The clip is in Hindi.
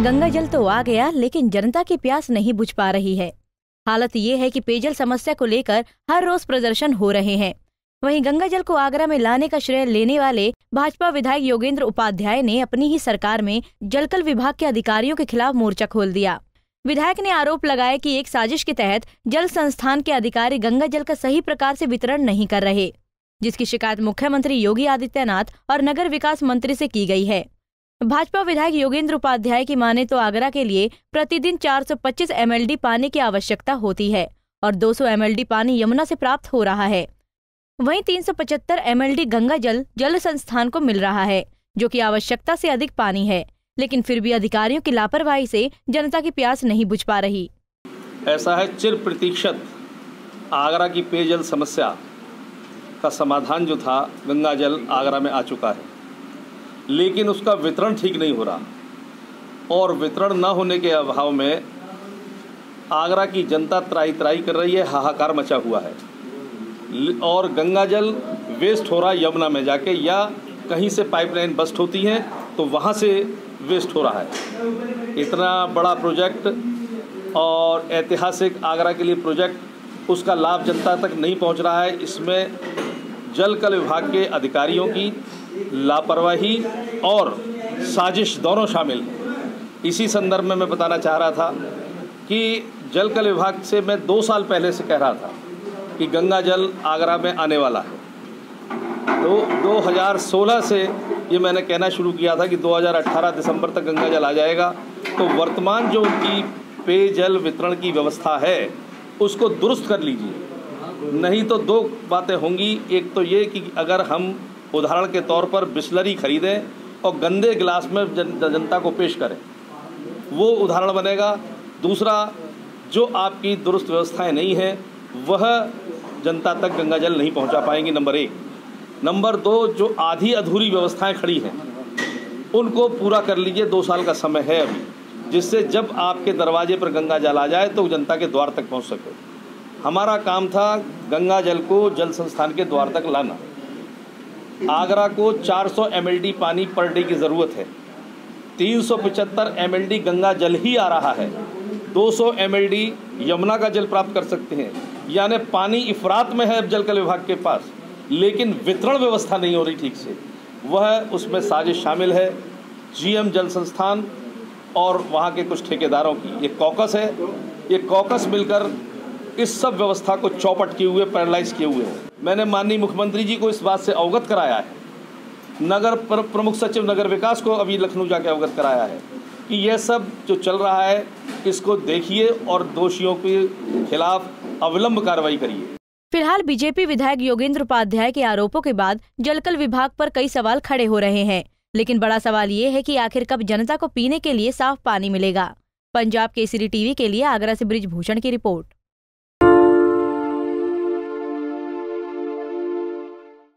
में गंगा जल तो आ गया, लेकिन जनता की प्यास नहीं बुझ पा रही है। हालत ये है कि पेयजल समस्या को लेकर हर रोज प्रदर्शन हो रहे हैं। वहीं गंगा जल को आगरा में लाने का श्रेय लेने वाले भाजपा विधायक योगेंद्र उपाध्याय ने अपनी ही सरकार में जलकल विभाग के अधिकारियों के खिलाफ मोर्चा खोल दिया। विधायक ने आरोप लगाया कि एक साजिश के तहत जल संस्थान के अधिकारी गंगा जल का सही प्रकार से वितरण नहीं कर रहे, जिसकी शिकायत मुख्यमंत्री योगी आदित्यनाथ और नगर विकास मंत्री से की गई है। भाजपा विधायक योगेंद्र उपाध्याय की माने तो आगरा के लिए प्रतिदिन 425 एमएलडी पानी की आवश्यकता होती है और 200 एमएलडी पानी यमुना से प्राप्त हो रहा है। वहीं 375 एमएलडी गंगा जल जल संस्थान को मिल रहा है, जो कि आवश्यकता से अधिक पानी है, लेकिन फिर भी अधिकारियों की लापरवाही से जनता की प्यास नहीं बुझ पा रही। ऐसा है चिर प्रतीक्षित आगरा की पेयजल समस्या का समाधान जो था, गंगा जल आगरा में आ चुका है। लेकिन उसका वितरण ठीक नहीं हो रहा। और वितरण न होने के अभाव में आगरा की जनता त्राई त्राई कर रही है, हाहाकार मचा हुआ है। और गंगा जल वेस्ट हो रहा है यमुना में जाके, या कहीं से पाइपलाइन बस्ट होती है तो वहाँ से वेस्ट हो रहा है। इतना बड़ा प्रोजेक्ट और ऐतिहासिक आगरा के लिए प्रोजेक्ट उसका लाभ जनता तक नहीं पहुँच रहा है। इसमें जल कल विभाग के अधिकारियों की लापरवाही और साजिश दोनों शामिल। इसी संदर्भ में मैं बताना चाह रहा था कि जल कल विभाग से मैं दो साल पहले से कह रहा था कि गंगा जल आगरा में आने वाला है। तो 2016 से ये मैंने कहना शुरू किया था कि 2018 दिसंबर तक गंगा जल आ जाएगा। तो वर्तमान जो उनकी पेयजल वितरण की व्यवस्था है, उसको दुरुस्त कर लीजिए। नहीं तो दो बातें होंगी। एक तो ये कि अगर हम उदाहरण के तौर पर बिस्लरी खरीदें और गंदे गिलास में जन, जनता को पेश करें। वो उदाहरण बनेगा। दूसरा जो आपकी दुरुस्त व्यवस्थाएँ नहीं हैं वह जनता तक गंगा जल नहीं पहुँचा पाएँगी नंबर एक। नंबर दो जो आधी अधूरी व्यवस्थाएँ खड़ी हैं उनको पूरा कर लीजिए दो साल का समय है अभी जिससे जब आपके दरवाजे पर गंगा जल आ जाए तो जनता के द्वार तक पहुँच सके। हमारा काम था गंगा जल को जल संस्थान के द्वार तक लाना। आगरा को 400 एमएलडी पानी पर डे की ज़रूरत है। 375 एमएलडी गंगा जल ही आ रहा है। 200 एमएलडी यमुना का जल प्राप्त कर सकते हैं। यानी पानी इफरात में है अब जल कल विभाग के पास, लेकिन वितरण व्यवस्था नहीं हो रही ठीक से। वह उसमें साजिश शामिल है। जीएम जल संस्थान और वहाँ के कुछ ठेकेदारों की। ये कॉकस है। ये कॉकस मिलकर इस सब व्यवस्था को चौपट किए हुए पैरालाइज किए हुए हैं। मैंने माननीय मुख्यमंत्री जी को इस बात से अवगत कराया है। नगर प्रमुख सचिव नगर विकास को अभी लखनऊ जाके अवगत कराया है कि यह सब जो चल रहा है, इसको देखिए और दोषियों के खिलाफ अविलंब कार्रवाई करिए। फ़िलहाल बीजेपी विधायक योगेंद्र उपाध्याय के आरोपों के बाद जलकल विभाग पर कई सवाल खड़े हो रहे हैं। लेकिन बड़ा सवाल ये है कि आखिर कब जनता को पीने के लिए साफ़ पानी मिलेगा? पंजाब केसरी टीवी के लिए आगरा से ब्रिज भूषण की रिपोर्ट।